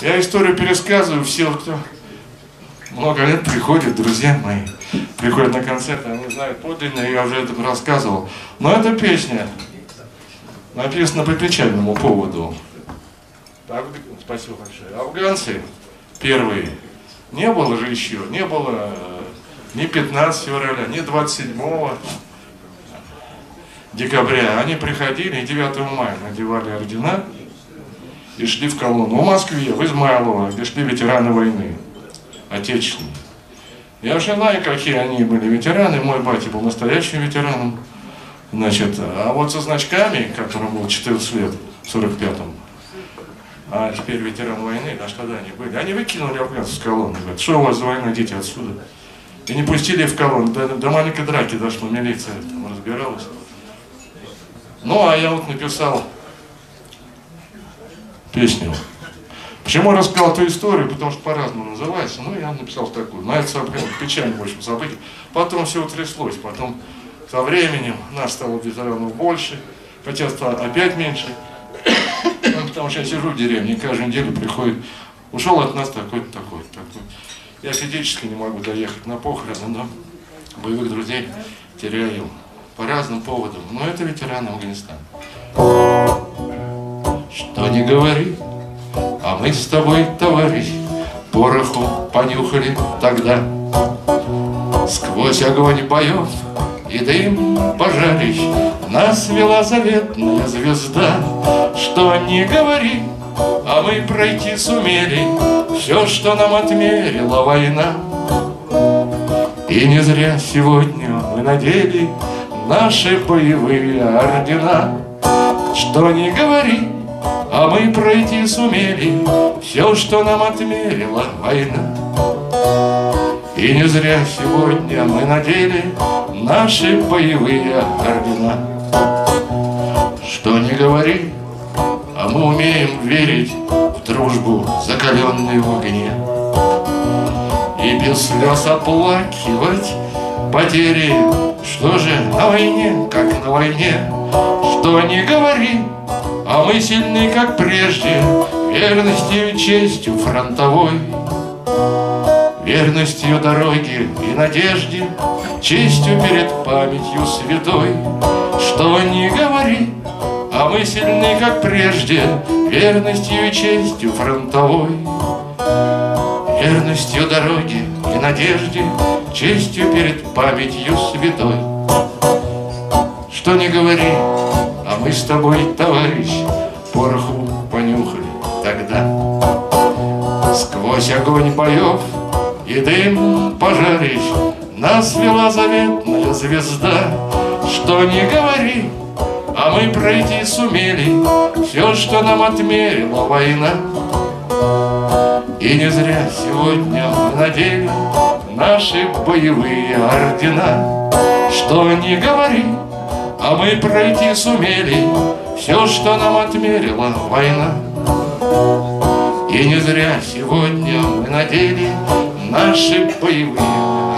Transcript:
Я историю пересказываю, все, кто много лет приходят, друзья мои, приходят на концерт, они знают подлинно, я уже это рассказывал. Но эта песня написана по печальному поводу. Спасибо большое. Афганцы первые, не было же еще, не было э, ни 15 февраля, ни 27 декабря. Они приходили и 9 мая надевали ордена и шли в колонну. В Москве, в Измайлово, где шли ветераны войны, отечественные. Я уже знаю, какие они были ветераны. Мой батя был настоящим ветераном. Значит, а вот со значками, которым был 14 лет, в 45-м, а теперь ветеран войны, да что да, они были, они выкинули афганцев с колонны. Говорят, что у вас за война, идите отсюда. И не пустили в колонну. До, до маленькой драки дошло, милиция там разбиралась. Ну, а я вот написал песню. Почему я рассказал эту историю? Потому что по-разному называется. Ну, я написал такую. Но это событие, печально, в общем, событие. Потом все утряслось. Потом со временем нас стало ветеранов больше, хотя стало опять меньше. Ну, потому что я сижу в деревне, каждую неделю приходит, ушел от нас такой-то, такой-то, такой. Я физически не могу доехать на похороны, но боевых друзей теряю по разным поводам. Но это ветераны Афганистана. Что не говори, а мы с тобой, товарищ, пороху понюхали тогда. Сквозь огонь боев и дым пожарищ Нас вела заветная звезда. Что не говори, а мы пройти сумели Все, что нам отмерила война. И не зря сегодня мы надели Наши боевые ордена. Что не говори, а мы пройти сумели Все, что нам отмерила война. И не зря сегодня мы надели Наши боевые ордена. Что не говори, а мы умеем верить в дружбу, закаленную в огне. И без слез оплакивать потери, что же на войне, как на войне, что не говори, а мы сильны, как прежде, верностью и честью фронтовой, верностью дороги и надежде, честью перед памятью святой, что не говори, а мы сильны, как прежде, верностью и честью фронтовой. Верностью дороги и надежде, честью перед памятью святой. Что не говори, а мы с тобой, товарищ, пороху понюхали тогда. Сквозь огонь боев и дым пожарищ Нас вела заветная звезда, что не говори, а мы пройти сумели Все, что нам отмерила война. И не зря сегодня мы надели Наши боевые ордена. Что не говори, а мы пройти сумели Все, что нам отмерила война. И не зря сегодня мы надели Наши боевые